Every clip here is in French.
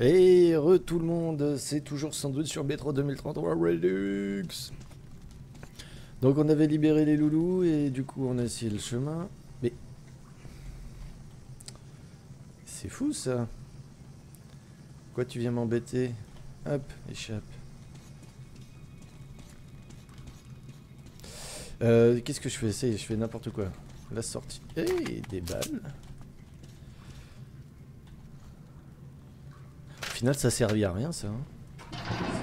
Et re tout le monde, c'est toujours Sandwich sur Metro 2033 Redux. Donc on avait libéré les loulous et du coup on a essayé le chemin. Mais... C'est fou ça. Quoi tu viens m'embêter? Hop, échappe. Euh, Qu'est-ce que je fais? Je fais n'importe quoi. La sortie. Et des balles. Final, ça servait à rien, ça. Hein.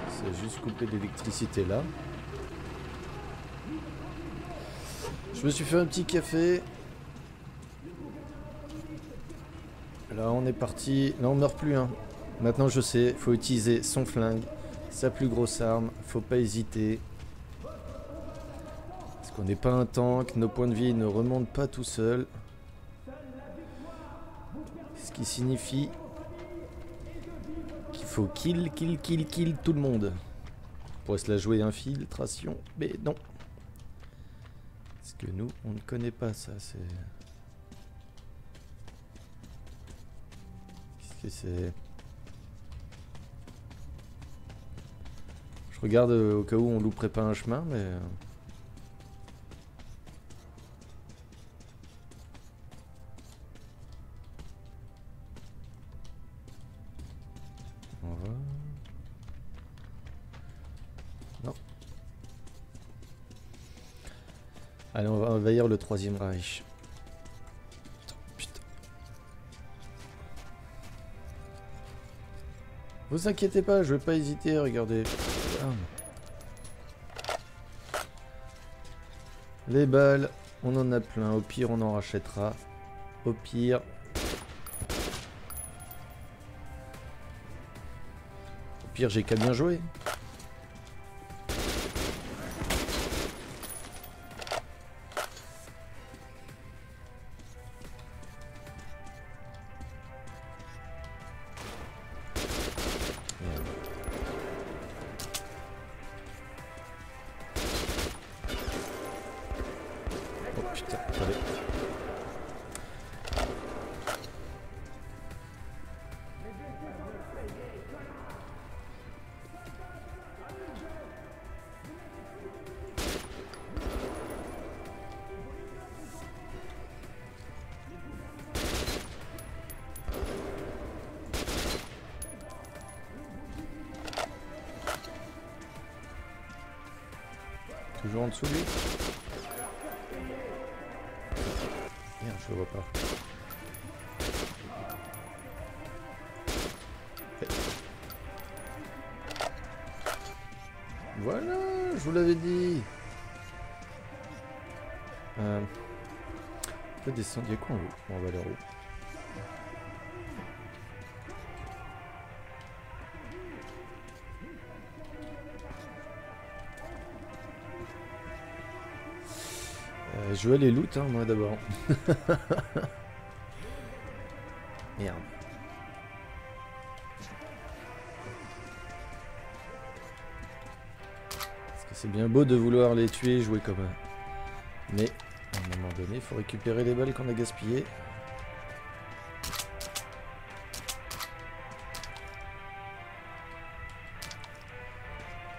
C'est juste couper l'électricité là. Je me suis fait un petit café. Là, on est parti. Là, on meurt plus. Hein. Maintenant, je sais. Faut utiliser son flingue, sa plus grosse arme. Faut pas hésiter. Parce qu'on n'est pas un tank. Nos points de vie ne remontent pas tout seuls. Ce qui signifie faut kill, kill, kill, kill tout le monde. On pourrait se la jouer infiltration, mais non. Parce que nous, on ne connaît pas ça, c'est... Qu'est-ce que c'est? Je regarde euh, au cas où on louperait pas un chemin, mais... Allez, on va envahir le troisième Reich. Putain. Vous inquiétez pas, je vais pas hésiter, regardez. Les balles, on en a plein. Au pire, on en rachètera. Au pire... Au pire, j'ai qu'à bien jouer. A quoi en haut On va aller en haut. je veux les loot, hein, moi d'abord. Merde. Parce que c'est bien beau de vouloir les tuer et jouer comme. Mais, il faut récupérer les balles qu'on a gaspillées.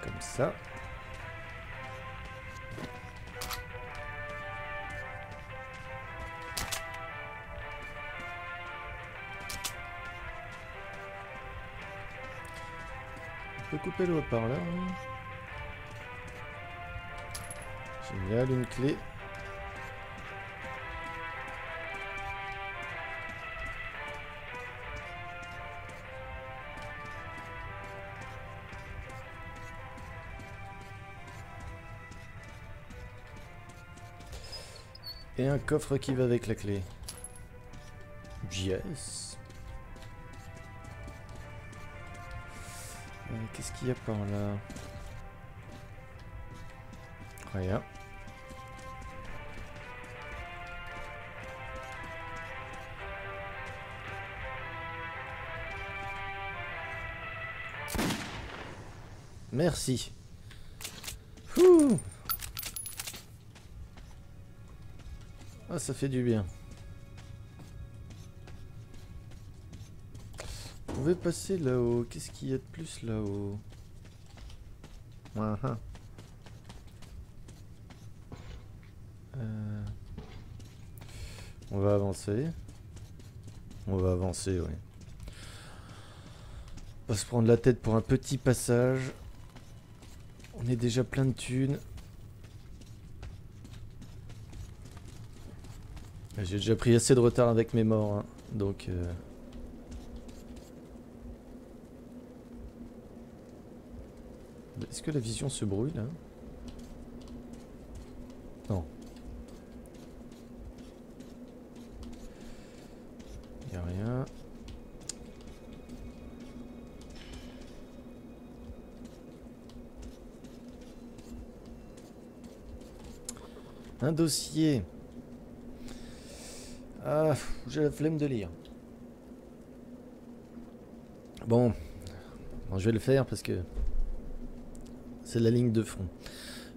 Comme ça. couper le haut-parleur. Génial, une clé. Un coffre qui va avec la clé. Yes. Qu'est-ce qu'il y a par là? Rien. Merci. Ah, ça fait du bien. pouvait passer là-haut. Qu'est-ce qu'il y a de plus là-haut? Ah, ah. Euh, on va avancer. On va avancer, oui. On va se prendre la tête pour un petit passage. On est déjà plein de thunes. J'ai déjà pris assez de retard avec mes morts, hein. donc... Euh, Est-ce que la vision se brouille là Non. Y a rien. Un dossier. Ah, j'ai la flemme de lire. Bon. bon, je vais le faire parce que c'est la ligne de front.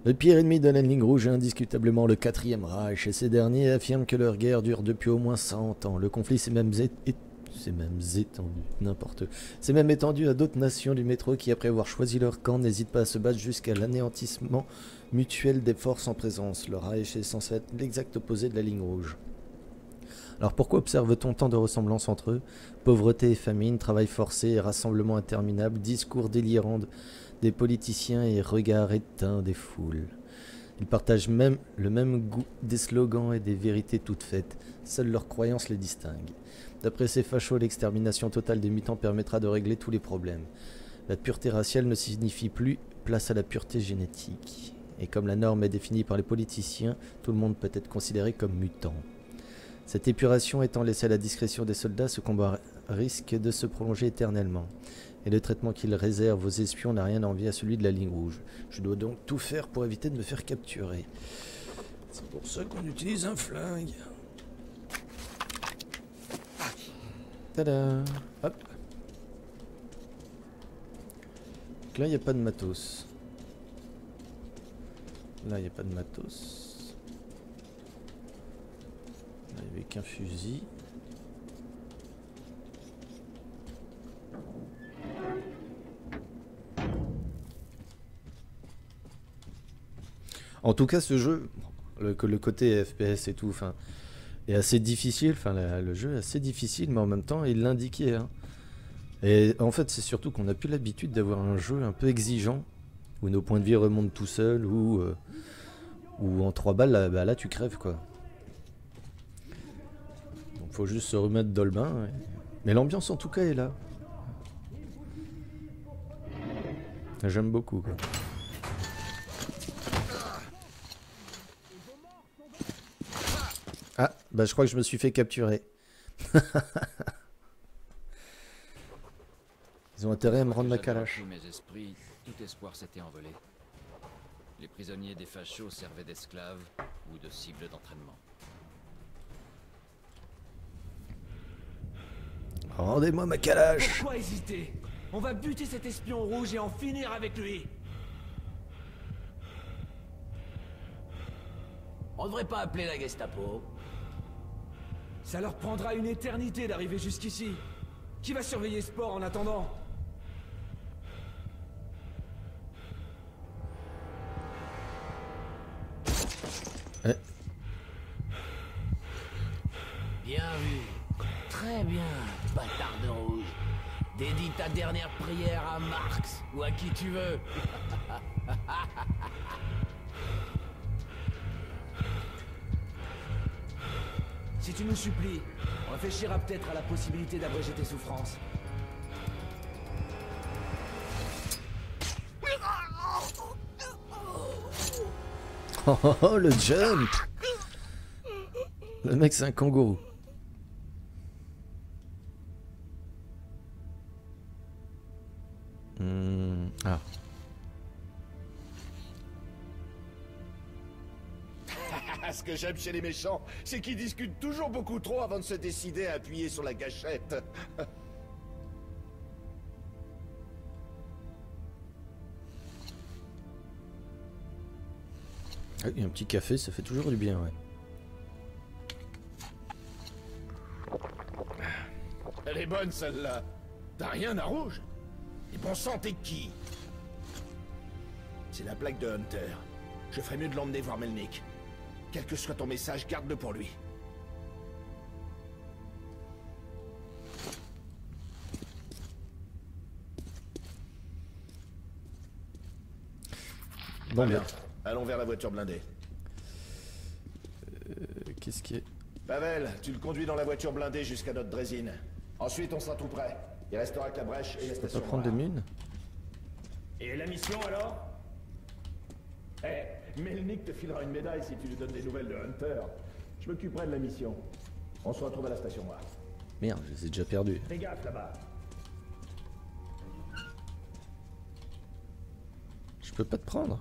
Le pire ennemi de la ligne rouge est indiscutablement le quatrième Reich, et ces derniers affirment que leur guerre dure depuis au moins 100 ans. Le conflit s'est même, même étendu, n'importe. C'est même étendu à d'autres nations du métro qui, après avoir choisi leur camp, n'hésitent pas à se battre jusqu'à l'anéantissement mutuel des forces en présence. Le Reich est censé être l'exact opposé de la ligne rouge. Alors pourquoi observe-t-on tant de ressemblances entre eux? Pauvreté et famine, travail forcé et rassemblements interminables, discours délirants des politiciens et regards éteints des foules. Ils partagent même le même goût des slogans et des vérités toutes faites. Seule leur croyance les distingue. D'après ces fachos, l'extermination totale des mutants permettra de régler tous les problèmes. La pureté raciale ne signifie plus place à la pureté génétique. Et comme la norme est définie par les politiciens, tout le monde peut être considéré comme mutant. Cette épuration étant laissée à la discrétion des soldats, ce combat risque de se prolonger éternellement et le traitement qu'il réserve aux espions n'a rien à envier à celui de la ligne rouge. Je dois donc tout faire pour éviter de me faire capturer. C'est pour ça qu'on utilise un flingue. Hop là, il n'y a pas de matos. Là, il n'y a pas de matos. Avait qu'un fusil. En tout cas, ce jeu, le, côté FPS et tout, est assez difficile. Le jeu est assez difficile, mais en même temps, il l'indiquait. Hein. Et en fait, c'est surtout qu'on n'a plus l'habitude d'avoir un jeu un peu exigeant, où nos points de vie remontent tout seuls, ou, euh, en 3 balles, là, bah, là, tu crèves, quoi. Faut juste se remettre dans le bain. Mais l'ambiance, en tout cas, est là. J'aime beaucoup, quoi. Ah, bah je crois que je me suis fait capturer. Ils ont intérêt à me rendre ma calache. mes esprits, tout espoir s'était envolé. Les prisonniers des fachos servaient d'esclaves ou de cibles d'entraînement. Rendez-moi ma calache. Pourquoi hésiter On va buter cet espion rouge et en finir avec lui. On devrait pas appeler la Gestapo. Ça leur prendra une éternité d'arriver jusqu'ici. Qui va surveiller ce port en attendant? Dernière prière à Marx ou à qui tu veux. Si tu nous supplies, on réfléchira peut-être à la possibilité d'abréger tes souffrances. Oh, oh, le jump Le mec c'est un kangourou. Ah. Ce que j'aime chez les méchants, c'est qu'ils discutent toujours beaucoup trop avant de se décider à appuyer sur la gâchette. Ah un petit café, ça fait toujours du bien, ouais. Elle est bonne celle-là. T'as rien à rouge Et bon sang, t'es qui? C'est la plaque de Hunter. Je ferais mieux de l'emmener voir Melnick. Quel que soit ton message, garde-le pour lui. Bon, Bien. bien. Allons vers la voiture blindée. Euh, Qu'est-ce qui est. Pavel, tu le conduis dans la voiture blindée jusqu'à notre drésine. Ensuite, on sera tout prêt. Il restera que la brèche et la Pas station. prendre de noire. mine Et la mission alors? Eh, Melnick te filera une médaille si tu lui donnes des nouvelles de Hunter. Je m'occuperai de la mission. On se retrouve à la station noire. Merde, je les ai déjà perdus. Fais gaffe là-bas. Je peux pas te prendre.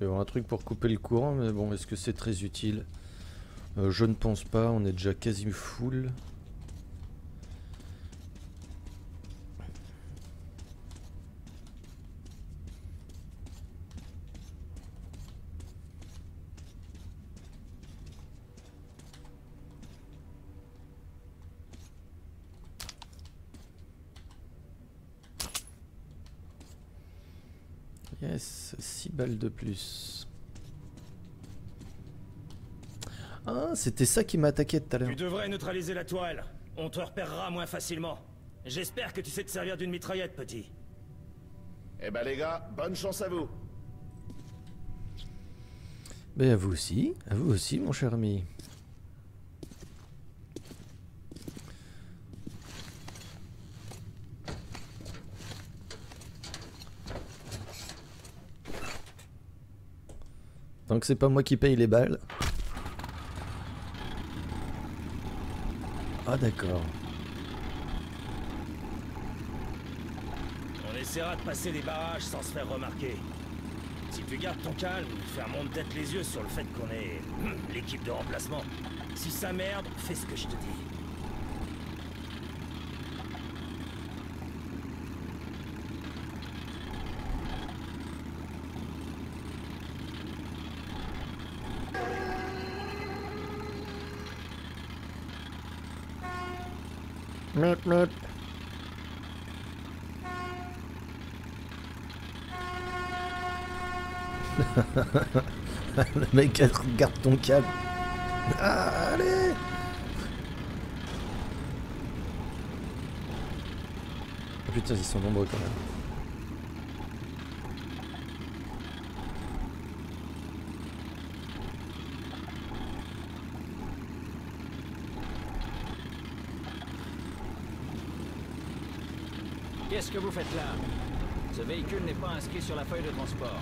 Il y avoir un truc pour couper le courant, mais bon, est-ce que c'est très utile? Euh, Je ne pense pas, on est déjà quasi full. Yes, 6 balles de plus. Ah, c'était ça qui m'a attaqué tout à l'heure. Tu devrais neutraliser la tourelle. On te repérera moins facilement. J'espère que tu sais te servir d'une mitraillette, petit. Eh ben les gars, bonne chance à vous. Ben à vous aussi, à vous aussi mon cher ami. Tant que c'est pas moi qui paye les balles. Ah d'accord. On essaiera de passer des barrages sans se faire remarquer. Si tu gardes ton calme, fermons peut-être les yeux sur le fait qu'on est l'équipe de remplacement. Si ça merde, fais ce que je te dis. Meut, meut. Le mec regarde ton câble. Ah, allez Oh putain, ils sont nombreux quand même. Qu'est-ce que vous faites là? Ce véhicule n'est pas inscrit sur la feuille de transport.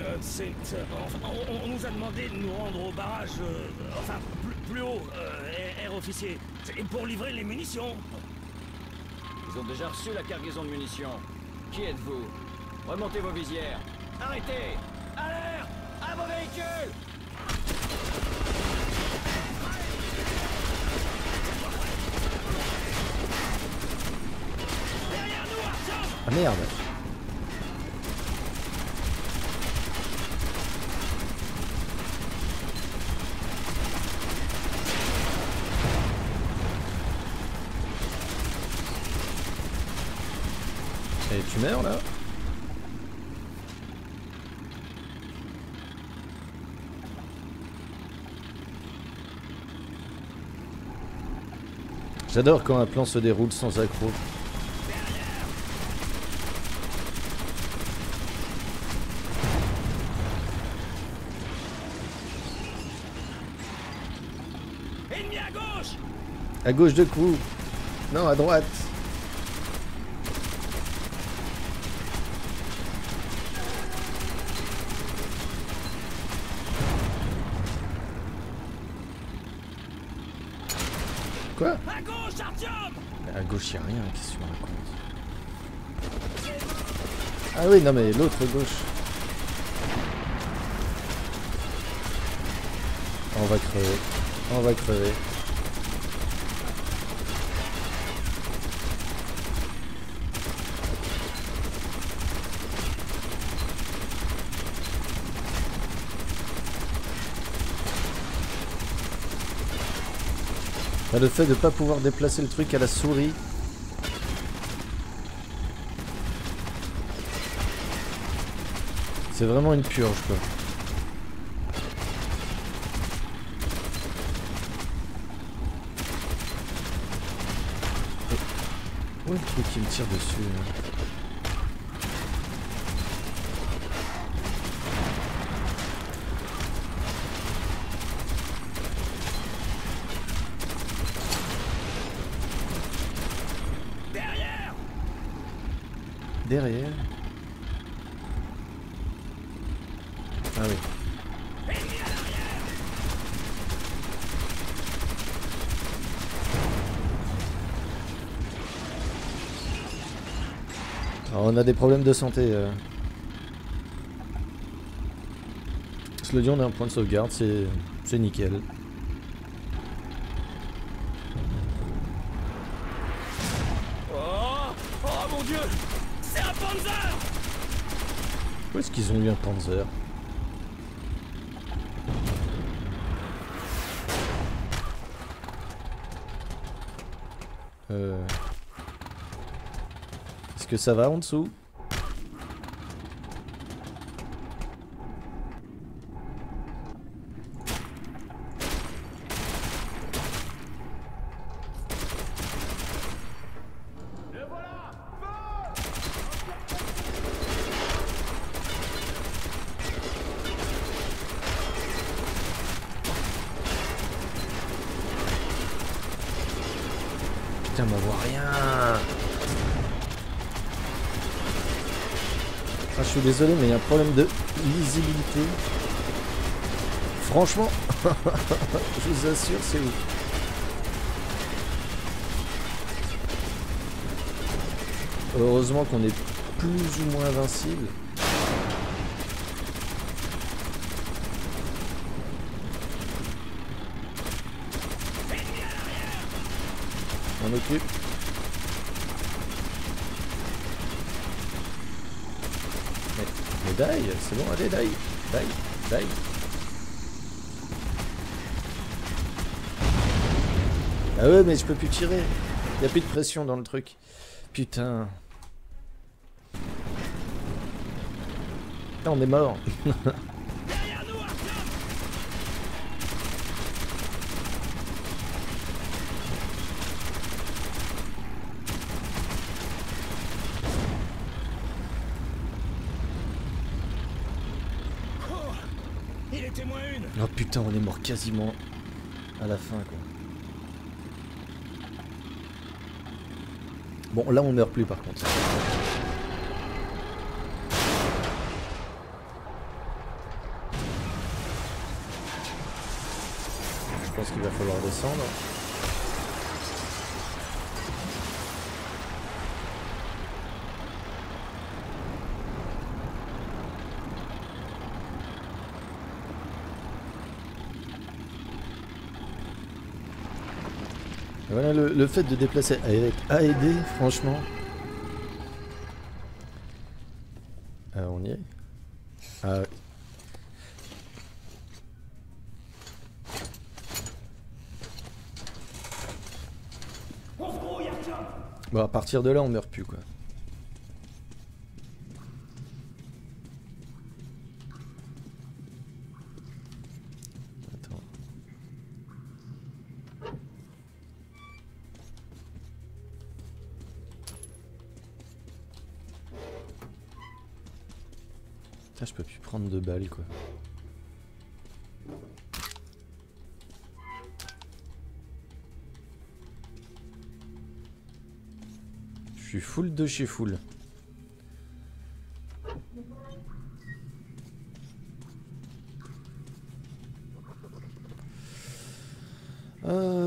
Euh, c'est... euh, on, on nous a demandé de nous rendre au barrage... euh, enfin, plus, plus haut, euh, air- officier. C'est pour livrer les munitions. Ils ont déjà reçu la cargaison de munitions. Qui êtes-vous? Remontez vos visières. Arrêtez Alerte À vos véhicules merde Et tu meurs là J'adore quand un plan se déroule sans accroc. Ennemi à gauche À gauche de coup. Non, à droite. Quoi? À gauche, Artyom À gauche, y a rien, qu'est-ce que tu racontes Ah oui, non mais l'autre gauche. On va crever. On va crever. Bah, le fait de ne pas pouvoir déplacer le truc à la souris. C'est vraiment une purge quoi. Où est le truc qui me tire dessus là Derrière Derrière. Ah oui. On a des problèmes de santé. Euh. Cela dit, on a un point de sauvegarde, c'est nickel. Oh Oh mon dieu C'est un Panzer Où est-ce qu'ils ont eu un Panzer Euh... Est-ce que ça va en dessous Putain, on voit rien Ah, je suis désolé, mais il y a un problème de lisibilité. Franchement, je vous assure, c'est ouf. Heureusement qu'on est plus ou moins invincible. On occupe. Mais, mais die, c'est bon, allez, die, die, die. Ah ouais, mais je peux plus tirer. Y a plus de pression dans le truc. Putain. On est mort. Derrière nous, Artyom Oh Il était moins une Oh putain, on est mort quasiment à la fin quoi. Bon, là on meurt plus par contre. Je pense qu'il va falloir descendre. Le, le fait de déplacer avec AED, franchement. Ah, on y est Ah, Artyom Bon, à partir de là, on meurt plus, quoi. Balles, quoi. Je suis full de chez full. Euh.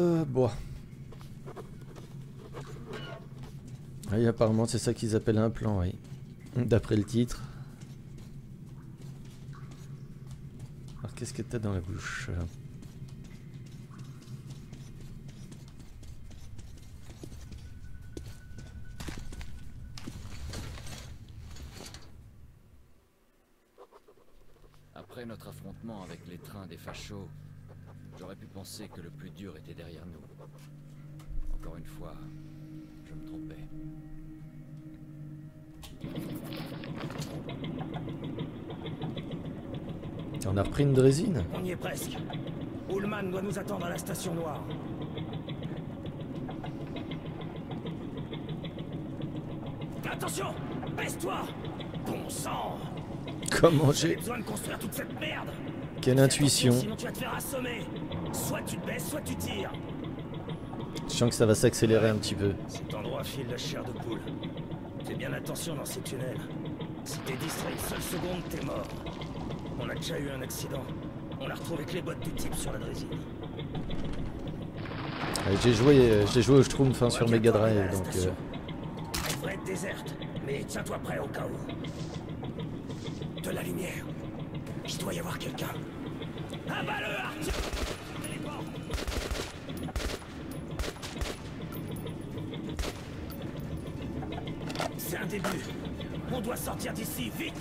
Ah, et apparemment, c'est ça qu'ils appellent un plan, oui. D'après le titre. Alors qu'est-ce dans la bouche Après notre affrontement avec les trains des fachos, j'aurais pu penser que le plus dur était derrière nous. Encore une fois, je me trompais. On a repris une drésine On y est presque. Ullman doit nous attendre à la station noire. Attention Baisse-toi Bon sang Comment J'ai j'ai... besoin de construire toute cette merde Quelle intuition Sinon tu vas te faire assommer Soit tu te baisses, soit tu tires Je sens que ça va s'accélérer un petit peu. Cet endroit file la chair de poule. Fais bien attention dans ces tunnels. Si t'es distrait une seule seconde, t'es mort. On a déjà eu un accident. On a retrouvé que les bottes du type sur la drésine. J'ai joué, euh, j'ai joué au Schtroumpf hein, sur va Mega bientôt arriver à Drive, la donc... euh, Elle devrait être déserte, mais tiens-toi prêt au cas où. De la lumière. Il doit y avoir quelqu'un. Abat-le, Arthur Les portes. C'est un début. On doit sortir d'ici, vite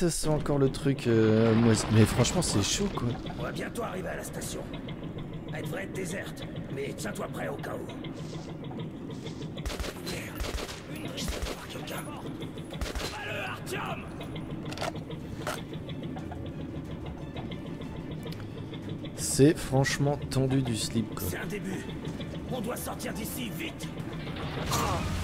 ça c'est encore le truc... euh, Mais franchement c'est chaud quoi. On va bientôt arriver à la station. Elle devrait être déserte, mais tiens-toi prêt au cas où. Lumière. Une avoir quelqu'un. Artyom C'est franchement tendu du slip quoi. C'est un début. On doit sortir d'ici, vite Et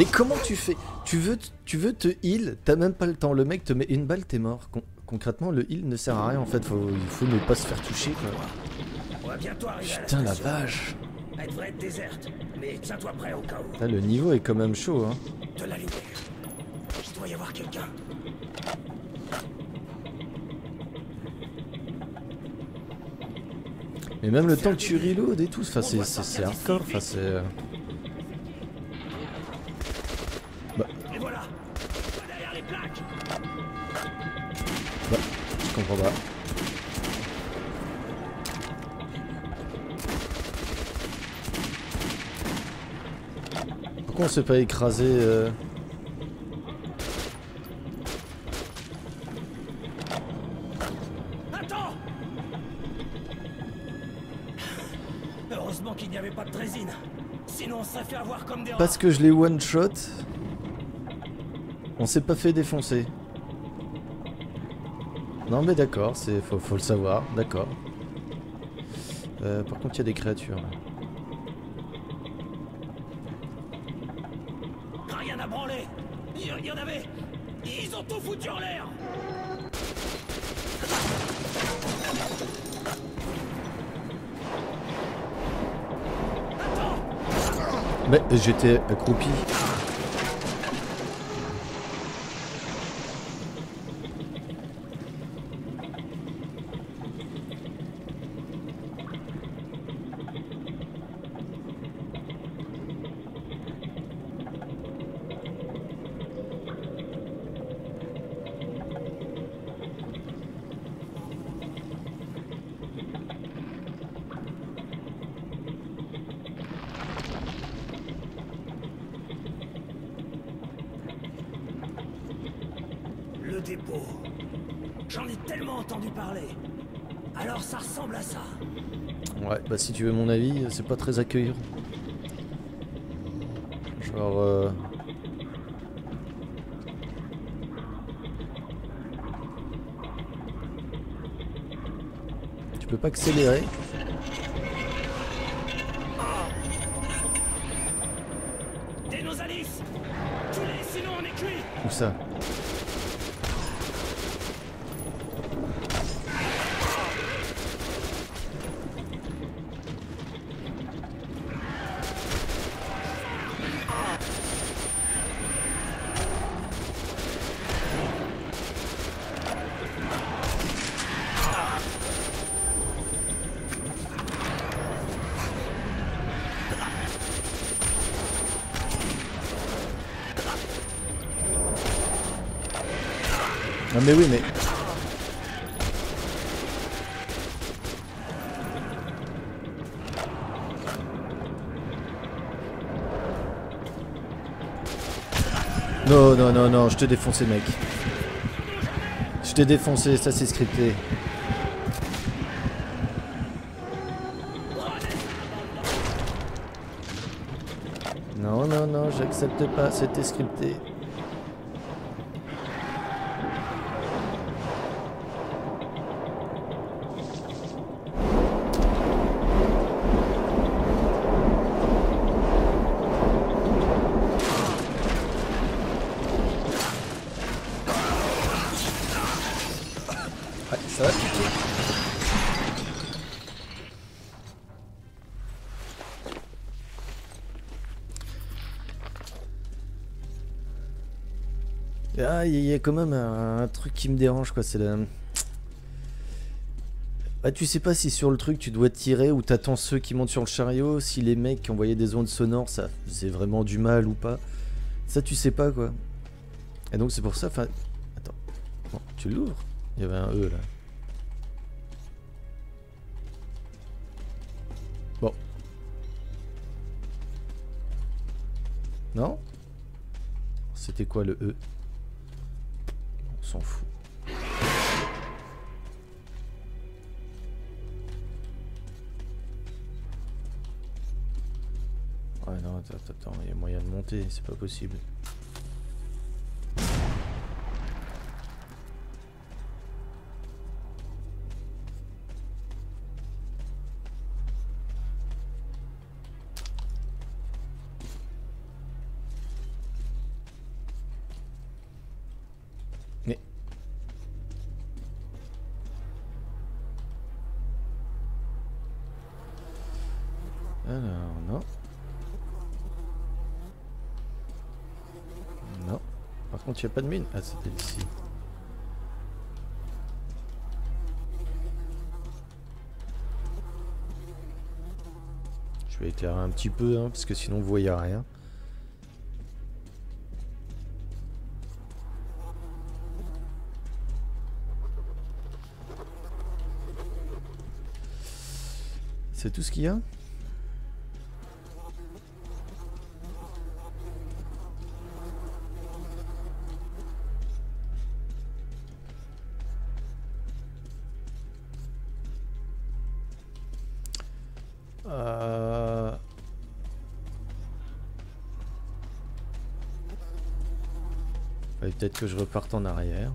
Mais comment tu fais? Tu veux, t- tu veux te heal, t'as même pas le temps. Le mec te met une balle, t'es mort. Con- concrètement, le heal ne sert à rien en fait. Faut, il faut ne pas se faire toucher quoi. Putain la vache. Elle devrait être déserte, mais tiens-toi prêt au cas où. Là, le niveau est quand même chaud hein. De la lumière. Il doit y avoir quelqu'un. Mais même le temps que tu reload et tout, c'est- hardcore. Enfin, c'est. S'est pas écrasé euh, Attends Heureusement qu'il n'y avait pas de drésine. Sinon on serait fait avoir comme des. Parce que je l'ai one shot, on s'est pas fait défoncer. Non mais d'accord, c'est faut, faut le savoir, d'accord. Euh, par contre, il y a des créatures. là. J'étais accroupi. Si tu veux mon avis, c'est pas très accueillant. Genre... Euh... Tu peux pas accélérer. Des Nosalis Tue-les, sinon on est cuit Où ça Ah mais oui mais... Non, non, non, non, je t'ai défoncé mec. Je t'ai défoncé, ça c'est scripté. Non, non, non, j'accepte pas, c'était scripté. Quand même un, truc qui me dérange, quoi. C'est le. Bah, tu sais pas si sur le truc tu dois tirer ou t'attends ceux qui montent sur le chariot, si les mecs qui envoyaient des ondes sonores, ça faisait vraiment du mal ou pas. Ça, tu sais pas, quoi. Et donc, c'est pour ça. Enfin. Attends. Bon, tu l'ouvres? Il y avait un E là. Bon. Non? C'était quoi le E? S'en fout. Ouais non, attends, attends, il y a moyen de monter, c'est pas possible. Il n'y a pas de mine. Ah, c'était ici. Je vais éclairer un petit peu, hein, parce que sinon vous voyez rien. C'est tout ce qu'il y a? Peut-être que je reparte en arrière.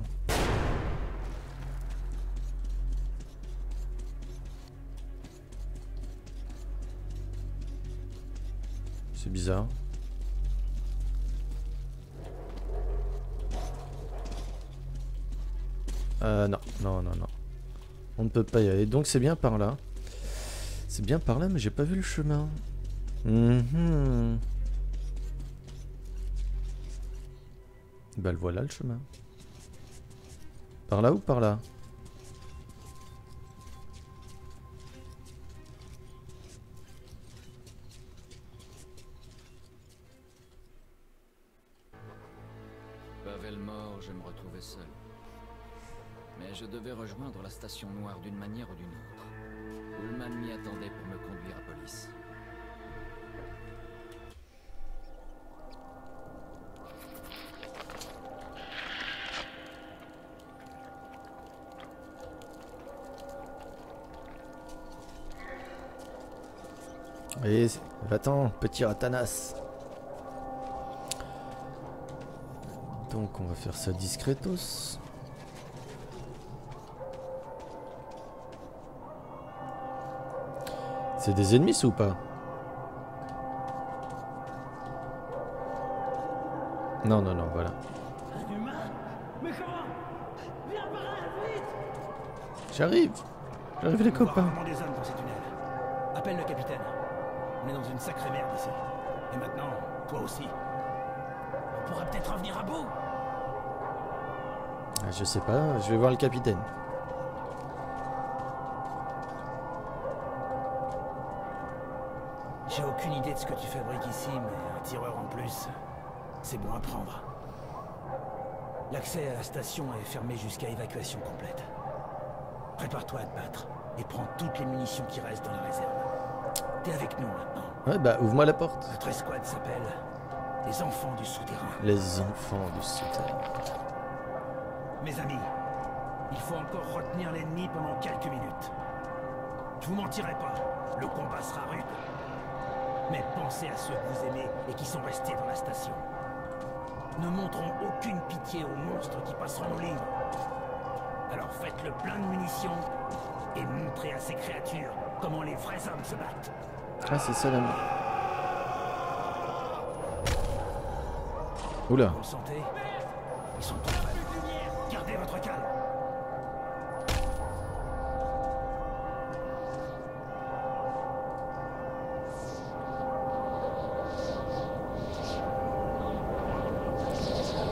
C'est bizarre. Euh, non, non, non, non. On ne peut pas y aller. Donc c'est bien par là. C'est bien par là, mais j'ai pas vu le chemin. Mhm. Bah voilà le chemin. Par là ou par là? Pavel mort, je me retrouvais seul. Mais je devais rejoindre la station noire d'une manière ou d'une autre. Allez, va-t'en, petit ratanas. Donc on va faire ça discretos. C'est des ennemis ou pas? Non, non, non, voilà. J'arrive J'arrive les copains. Appelle le capitaine. On est dans une sacrée merde ici. Et maintenant, toi aussi. On pourrait peut-être revenir à bout Ah, Je sais pas, je vais voir le capitaine. J'ai aucune idée de ce que tu fabriques ici, mais un tireur en plus, c'est bon à prendre. L'accès à la station est fermé jusqu'à évacuation complète. Prépare-toi à te battre et prends toutes les munitions qui restent dans la réserve. T'es avec nous maintenant. Ouais, bah ouvre-moi la porte. Notre escouade s'appelle les Enfants du Souterrain. Les enfants du souterrain. Mes amis, il faut encore retenir l'ennemi pendant quelques minutes. Je vous mentirai pas, le combat sera rude. Mais pensez à ceux que vous aimez et qui sont restés dans la station. Ne montrons aucune pitié aux monstres qui passeront nos lignes. Alors faites le plein de munitions et montrez à ces créatures comment les vrais hommes se battent. Ah, c'est ça la... Oula. Vous le sentez Ils sont tous prêts. Gardez votre calme.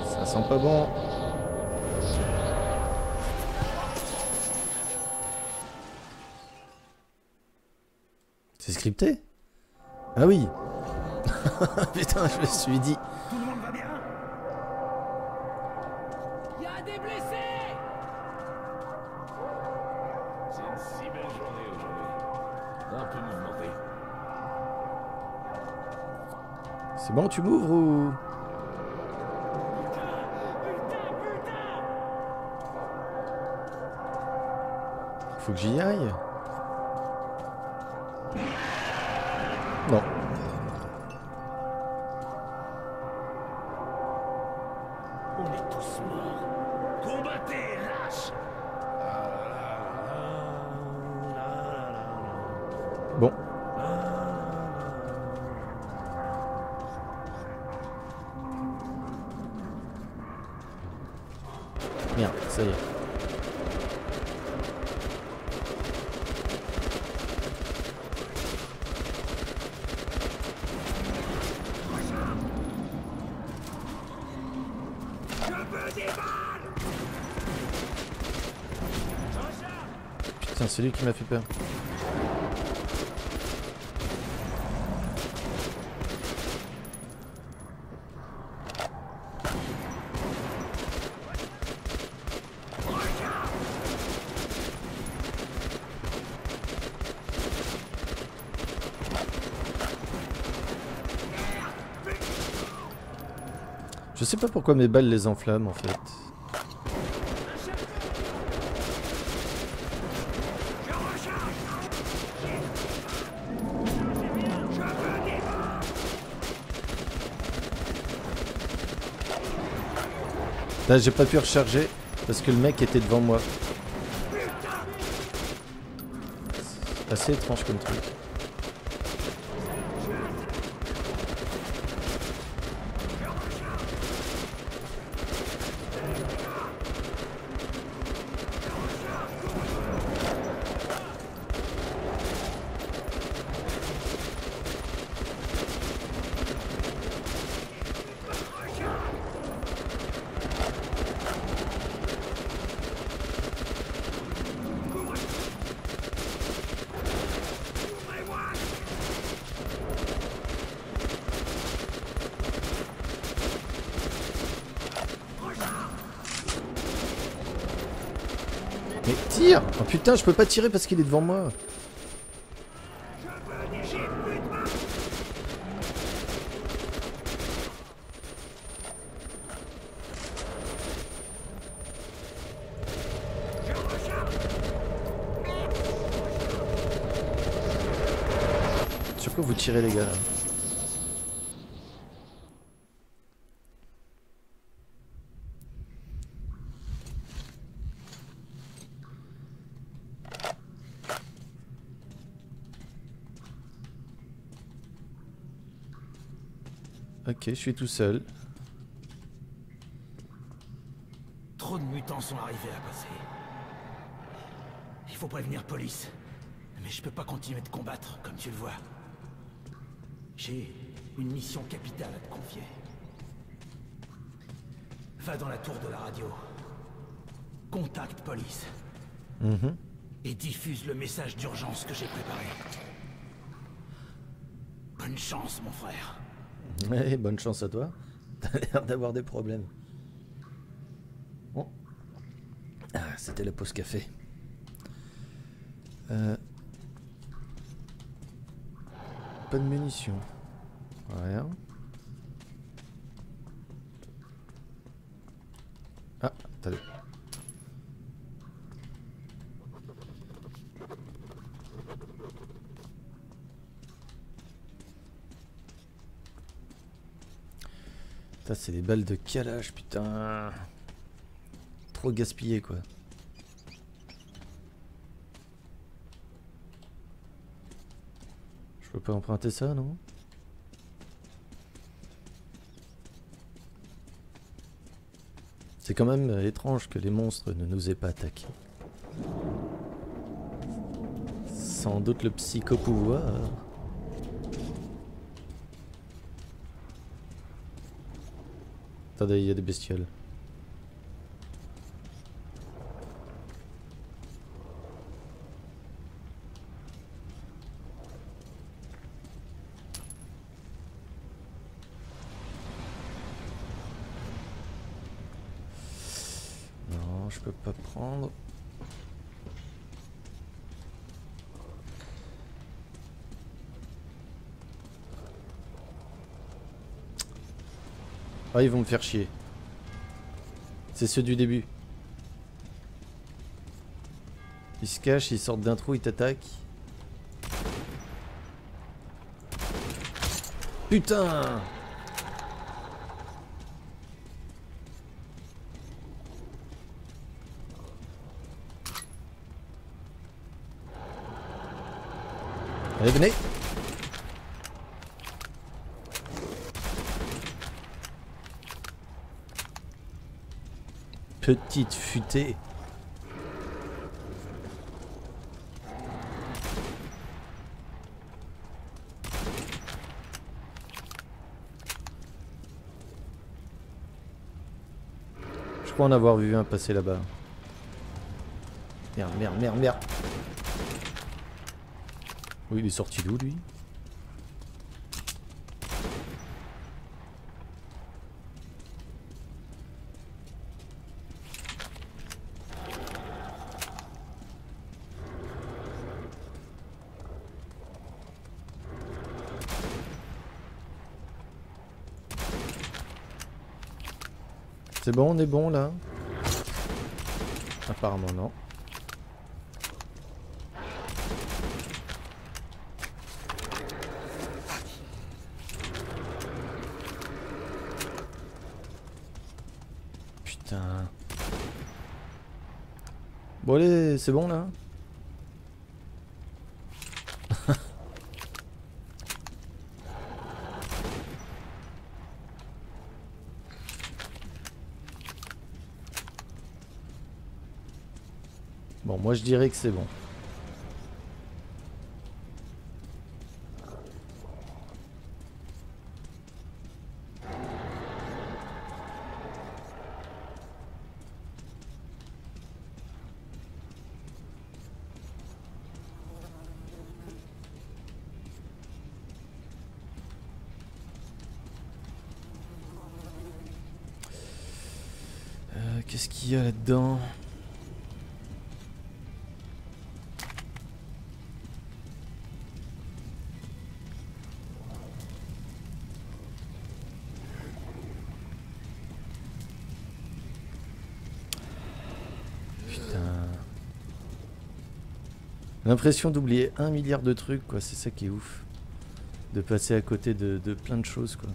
Ça sent pas bon. Ah oui Putain, je me suis dit. Tout le monde va bien Il y a des blessés C'est une si belle journée aujourd'hui. Un peu mouvementée. C'est bon, tu m'ouvres ou? Faut que j'y aille m'a fait peur. Je sais pas pourquoi mes balles les enflamment en fait. Là j'ai pas pu recharger parce que le mec était devant moi. Assez étrange comme truc. Mais tire Oh putain, je peux pas tirer parce qu'il est devant moi. Sur Pourquoi vous tirez les gars? Ok, je suis tout seul. Trop de mutants sont arrivés à passer. Il faut prévenir police. Mais je peux pas continuer de combattre, comme tu le vois. J'ai une mission capitale à te confier. Va dans la tour de la radio. Contacte police. Mhm. Et diffuse le message d'urgence que j'ai préparé. Bonne chance, mon frère. Bonne chance à toi. T'as l'air d'avoir des problèmes. Bon. Ah, c'était la pause café. Euh... Pas de munitions. Rien. Ah, attendez. C'est des balles de calage, putain. Trop gaspillé, quoi. Je peux pas emprunter ça, non? C'est quand même euh, étrange que les monstres ne nous aient pas attaqués. Sans doute le psychopouvoir. Attendez, il y a des bestioles. Non, je peux pas prendre. Ils vont me faire chier. C'est ceux du début. Ils se cachent, ils sortent d'un trou, ils t'attaquent. Putain Allez, venez Petite futée. Je crois en avoir vu un passer là-bas. Merde, merde, merde, merde. Oui, il est sorti d'où lui? C'est bon, on est bon là Apparemment non. Putain. Bon allez, c'est bon là Bon, je dirais que c'est bon. L'impression d'oublier un milliard de trucs, quoi. C'est ça qui est ouf. de passer à côté de, plein de choses quoi.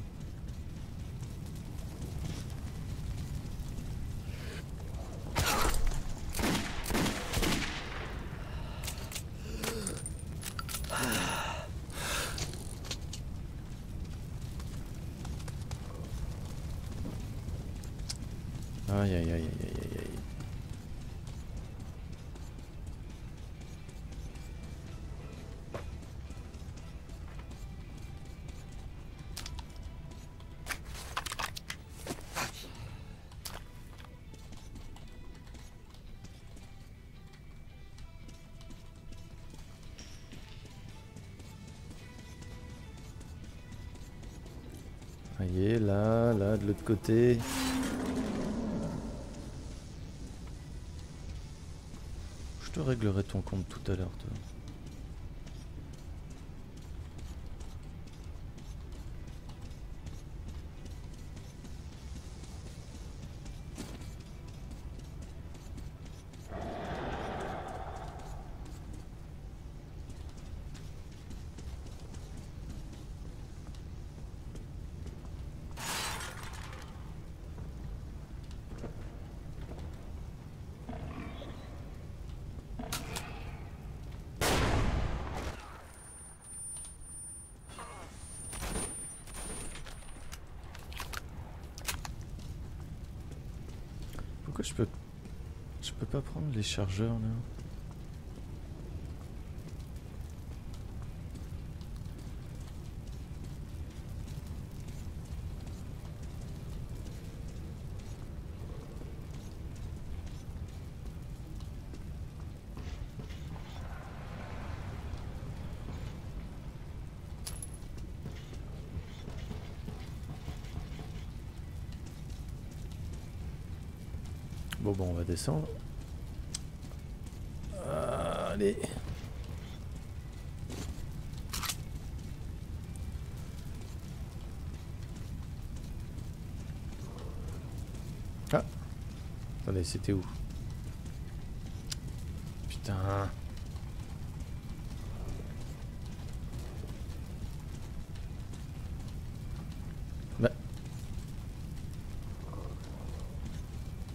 Je te réglerai ton compte tout à l'heure, toi. Je peux... Peux pas prendre les chargeurs, là Bon, on va descendre. Allez. Ah. Attendez, c'était où Putain. Bah.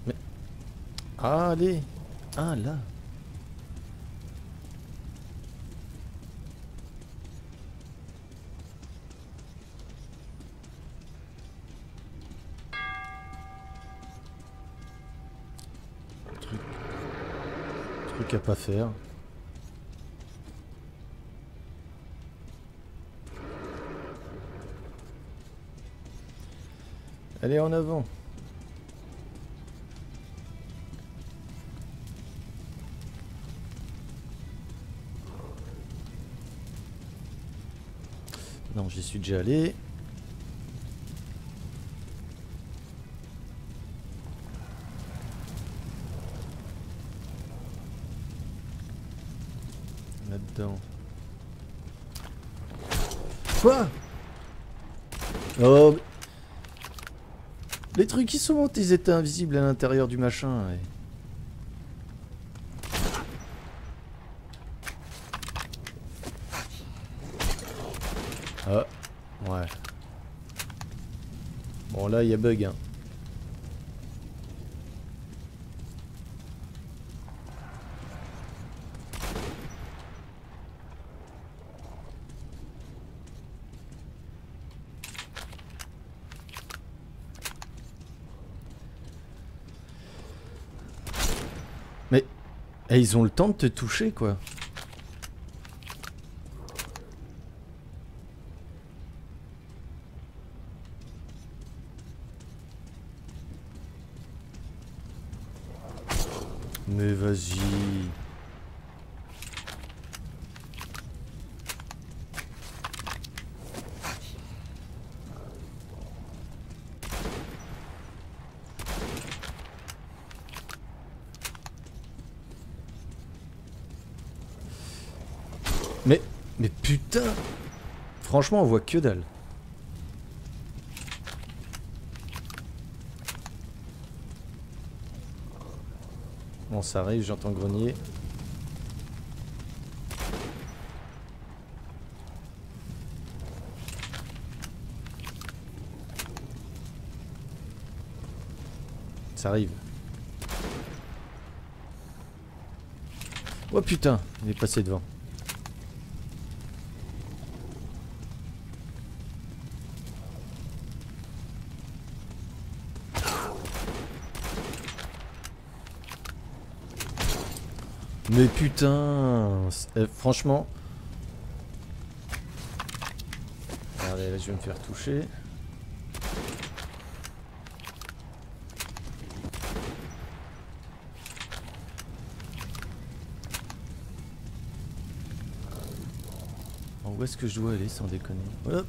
Mais... Ah, allez Ah, là. Truc... Truc à pas faire. Allez, en avant déjà allé. Là-dedans. Quoi? Oh. Les trucs qui sont montés, ils étaient invisibles à l'intérieur du machin. Ah, ouais. Bon, il y a bug, hein. Mais... eh, ils ont le temps de te toucher, quoi. Mais vas-y. Mais, mais putain Franchement, on voit que dalle. ça arrive, j'entends grenier. Ça arrive. Oh putain, il est passé devant. Mais putain euh, Franchement... Regardez, là je vais me faire toucher. où est-ce que je dois aller sans déconner? Hop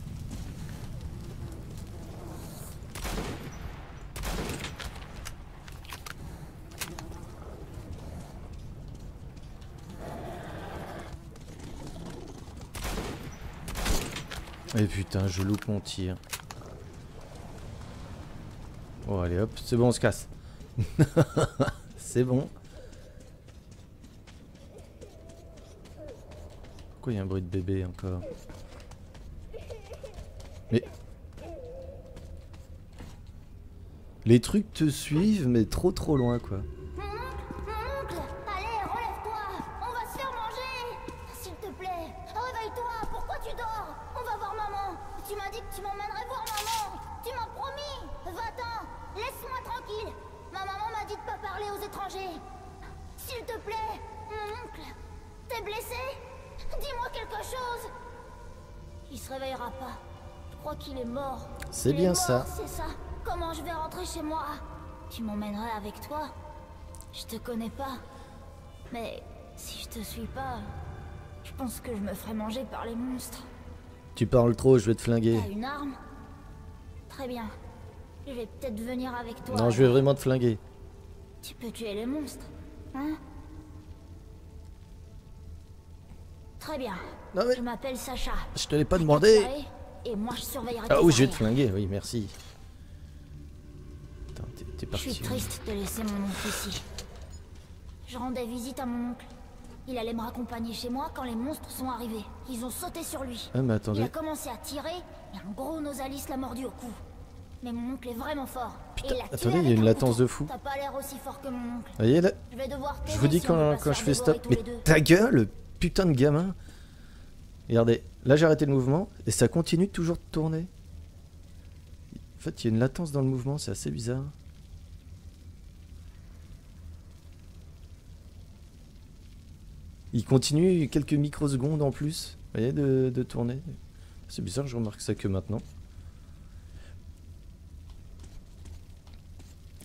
Et eh putain, je loupe mon tir. Oh allez hop, c'est bon, on se casse. c'est bon. Pourquoi il y a un bruit de bébé encore Mais... Les trucs te suivent, mais trop trop loin quoi. Ça. C'est ça. Comment je vais rentrer chez moi? Tu m'emmènerais avec toi? Je te connais pas. Mais si je te suis pas, je pense que je me ferai manger par les monstres? Tu parles trop, je vais te flinguer. T'as une arme? Très bien. Je vais peut-être venir avec toi. Non, je vais vraiment te flinguer. Tu peux tuer les monstres, hein? Très bien. Non mais... Je m'appelle Sacha. Je te l'ai pas demandé. Et moi je surveillerai Ah oui, je vais te flinguer, oui, merci. T'es parti. Je suis triste de laisser mon oncle ici. Je rendais visite à mon oncle. Il allait me raccompagner chez moi quand les monstres sont arrivés. Ils ont sauté sur lui. Ah mais attendez. Il a commencé à tirer et un gros Nosalis l'a mordu au cou. Mais mon oncle est vraiment fort. Putain, attendez, il y a une latence de fou. Pas aussi fort que mon oncle. Voyez là Je, vais devoir je vous dis quand, quand je fais stop. Mais ta gueule, putain de gamin. Regardez, là j'ai arrêté le mouvement et ça continue toujours de tourner. En fait, il y a une latence dans le mouvement, c'est assez bizarre. Il continue quelques microsecondes en plus, vous voyez, de, tourner. C'est bizarre, je remarque ça que maintenant.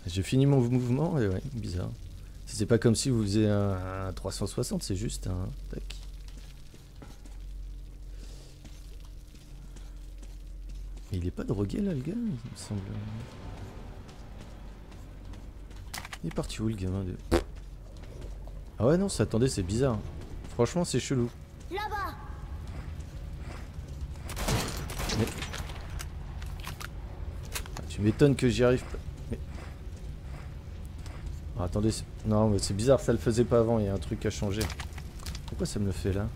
J'ai fini mon mouvement et ouais, bizarre. C'est pas comme si vous faisiez un, un 360, c'est juste un... Tac. Il est pas drogué là le gars, il me semble. Il est parti où le gamin de... Ah ouais non, ça attendez, c'est bizarre. Franchement, c'est chelou. Là-bas. Mais... Ah, tu m'étonnes que j'y arrive pas. Mais... Ah, attendez, non mais c'est bizarre, ça le faisait pas avant, il y a un truc à changer. Pourquoi ça me le fait là?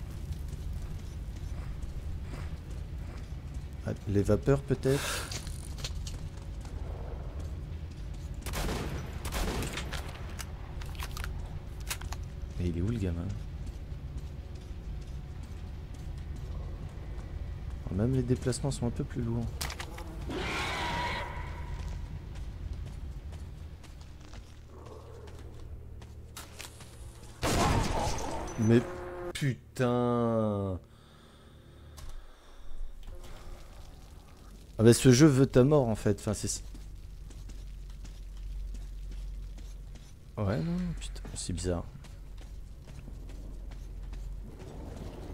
Les vapeurs peut-être? Mais il est où le gamin? Même les déplacements sont un peu plus lourds. Mais putain Ah bah ce jeu veut ta mort en fait, enfin c'est... Ouais non, putain, c'est bizarre.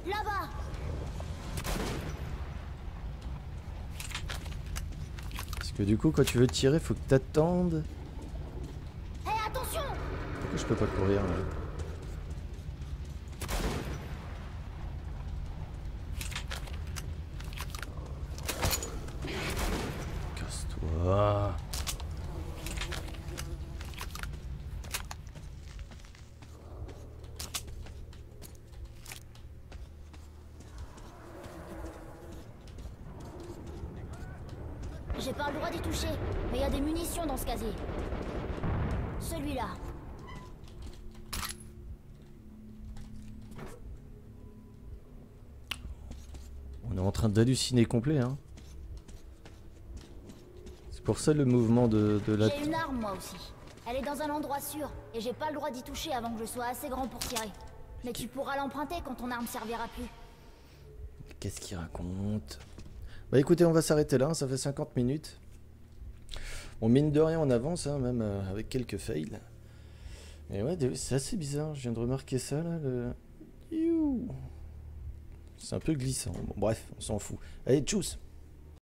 Là-bas Parce que du coup quand tu veux tirer, faut que t'attendes. Hé attention Pourquoi je peux pas courir là J'ai pas le droit d'y toucher, mais il y a des munitions dans ce casier. celui-là. On d'halluciner complet, hein. C'est pour ça le mouvement de, de la... J'ai une arme moi aussi. Elle est dans un endroit sûr, et j'ai pas le droit d'y toucher avant que je sois assez grand pour tirer. Mais tu pourras l'emprunter quand ton arme servira plus. Qu'est-ce qu'il raconte? Bah écoutez, on va s'arrêter là, hein, ça fait 50 minutes. Bon, mine de rien, on avance, hein, même euh, avec quelques fails. Mais ouais, c'est assez bizarre, je viens de remarquer ça là. Le... Youh. C'est un peu glissant. Bon, bref, on s'en fout. Allez, tchuss